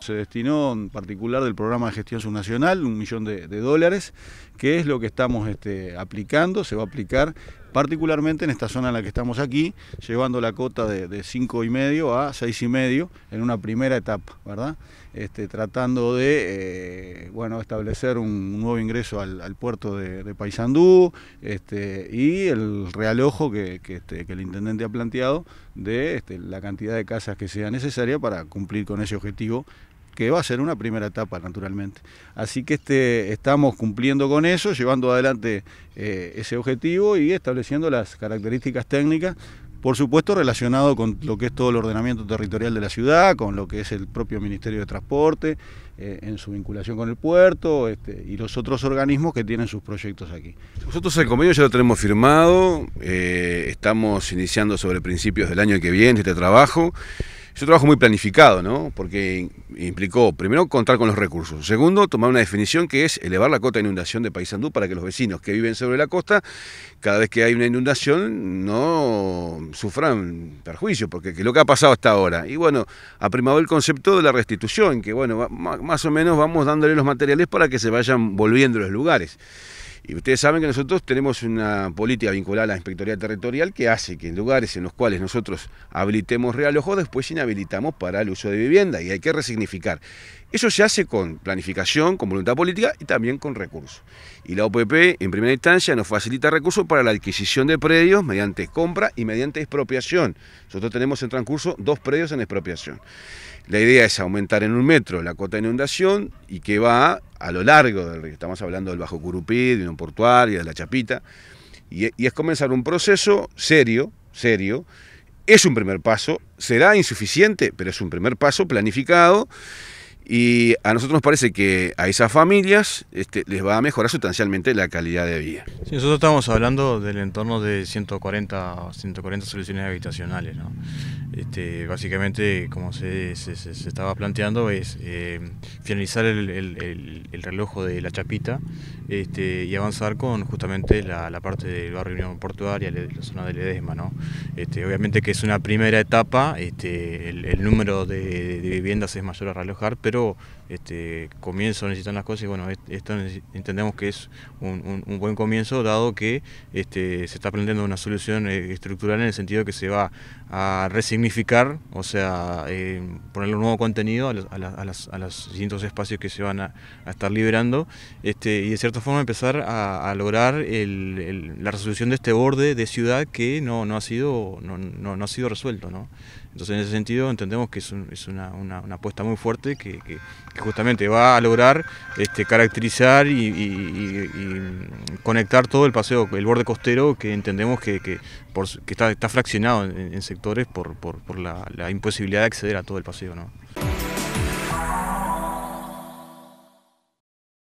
Se destinó en particular del programa de gestión subnacional un millón de, dólares, que es lo que estamos este, aplicando, se va a aplicar particularmente en esta zona en la que estamos aquí, llevando la cota de, cinco y medio a seis y medio en una primera etapa, ¿verdad? Este, tratando de eh, bueno, establecer un, nuevo ingreso al, puerto de, Paysandú este, y el realojo que, este, que, el intendente ha planteado de la cantidad de casas que sea necesaria para cumplir con ese objetivo que va a ser una primera etapa naturalmente. Así que este, estamos cumpliendo con eso, llevando adelante eh, ese objetivo y estableciendo las características técnicas, por supuesto relacionado con lo que es todo el ordenamiento territorial de la ciudad, con lo que es el propio Ministerio de Transporte, eh, en su vinculación con el puerto este, y los otros organismos que tienen sus proyectos aquí. Nosotros el convenio ya lo tenemos firmado, eh, estamos iniciando sobre principios del año que viene este trabajo. Es un trabajo muy planificado, ¿no? Porque implicó, primero, contar con los recursos. Segundo, tomar una definición que es elevar la cota de inundación de Paysandú para que los vecinos que viven sobre la costa, cada vez que hay una inundación, no sufran perjuicio, porque es lo que ha pasado hasta ahora. Y bueno, ha primado el concepto de la restitución, que bueno, más o menos vamos dándole los materiales para que se vayan volviendo los lugares. Y ustedes saben que nosotros tenemos una política vinculada a la Inspectoría Territorial que hace que en lugares en los cuales nosotros habilitemos realojos, después inhabilitamos para el uso de vivienda y hay que resignificar. Eso se hace con planificación, con voluntad política y también con recursos. Y la OPP, en primera instancia, nos facilita recursos para la adquisición de predios mediante compra y mediante expropiación. Nosotros tenemos en transcurso dos predios en expropiación. La idea es aumentar en un metro la cuota de inundación y que va a lo largo del río. Estamos hablando del Bajo Curupí, de un portuario, de la Chapita. Y, y es comenzar un proceso serio, serio. Es un primer paso, será insuficiente, pero es un primer paso planificado y a nosotros nos parece que a esas familias este, les va a mejorar sustancialmente la calidad de vida. Sí, nosotros estamos hablando del entorno de 140, 140 soluciones habitacionales. ¿no? Este, básicamente, como se, estaba planteando, es eh, finalizar el, el, el, reloj de la chapita este, y avanzar con justamente la, parte del barrio Unión Portuaria, la zona del Edesma. ¿no? Este, obviamente que es una primera etapa, el, número de, viviendas es mayor a relojar, pero este, comienzo necesitan las cosas y bueno, esto entendemos que es un, buen comienzo dado que se está planteando una solución eh, estructural en el sentido que se va a resignificar, o sea, eh, ponerle un nuevo contenido a los, distintos espacios que se van a, estar liberando este, y de cierta forma empezar a, lograr la resolución de este borde de ciudad que no, no, ha, sido, no, no, ha sido resuelto. ¿no? Entonces en ese sentido entendemos que es, es una, una, apuesta muy fuerte que, justamente va a lograr este, caracterizar y, conectar todo el paseo, el borde costero que entendemos que, que, está, está fraccionado en, sectores por, por la, la, imposibilidad de acceder a todo el paseo. ¿no?